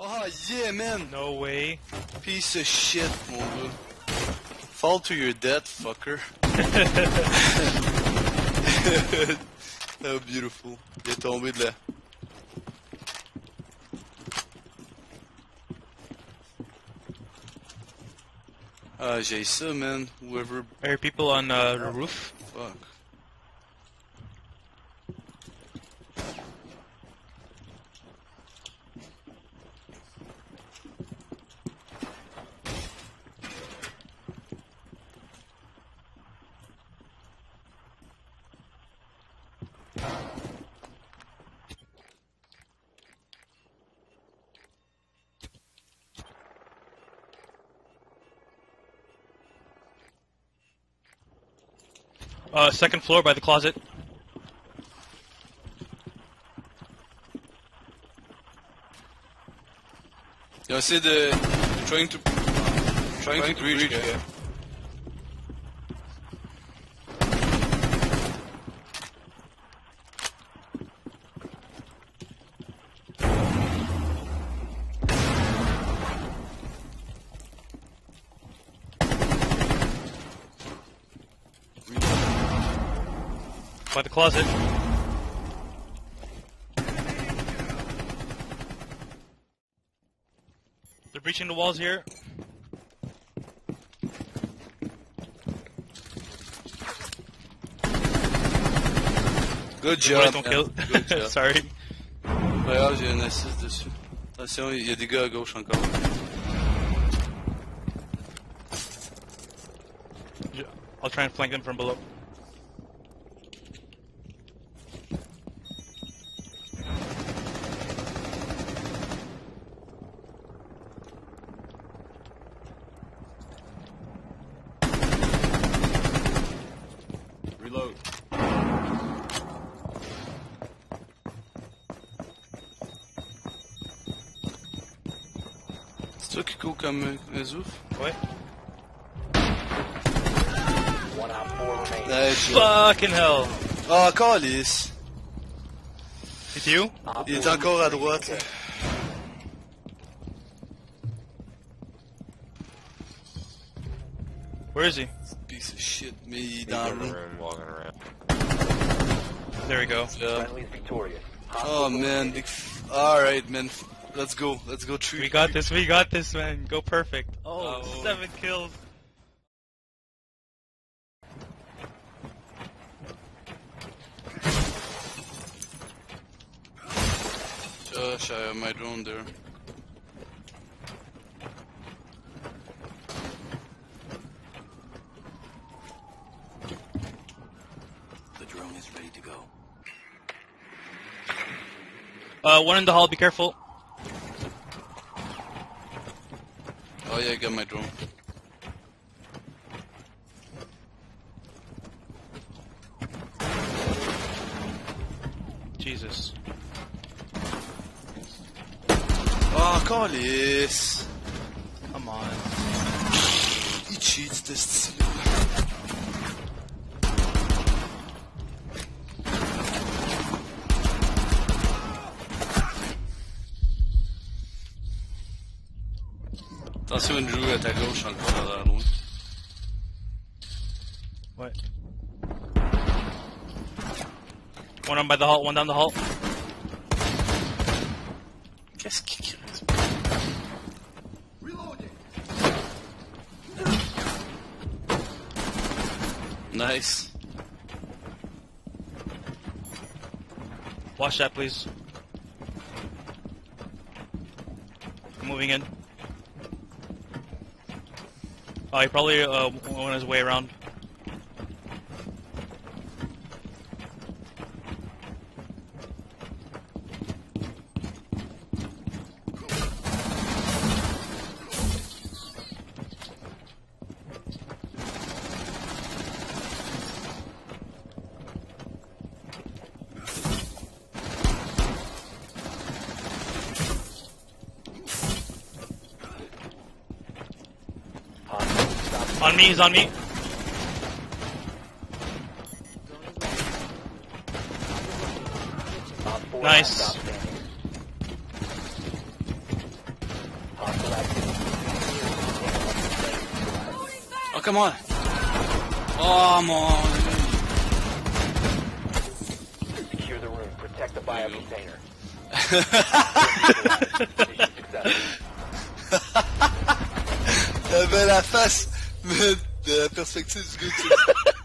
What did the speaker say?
Oh yeah, man! No way. Piece of shit, mon. Fall to your death, fucker. oh, beautiful. Il est tombé de là. Ah, j'ai ça, man. Whoever. Are people on uh, the roof? Fuck. Uh, second floor by the closet. Ils ont essayé de. trying to. trying, to breach, yeah. By the closet. They're breaching the walls here. Good job. don't kill. Good job. Sorry. Regarde, j'ai un assist dessus. Attention, il y a des gars à gauche encore. I'll try and flank them from below. C'est toi qui cours comme euh, un ouf? Ouais. One on four remaining. Nice job. Fucking hell. Ah, calice! It's you? Op Il est four encore à droite. Where is he? Piece of shit, mais il est He's dans in le the room. room walking around. There we go. Job. friendly is victorious. Oh man, big f- alright man, F- let's go, let's go three. We got this, we got this, man. Go perfect. Oh. Oh, seven kills. Josh, I have my drone there. The drone is ready to go. Uh, one in the hall, be careful. Oh yeah, I got my drone. Jesus. Oh, calice! Come on. He cheats ce style. Attention, une joue à ta gauche encore dans loin. What? One on by the hall, one down the hall. Qu'est-ce qui crise? Nice. Watch that, please. Moving in. Oh, he probably uh, went his way around. On me, he's on me. Nice. Oh, come on. Oh, come on. Secure the room. Protect the bio container. T'avais la face mais de la perspective du gars.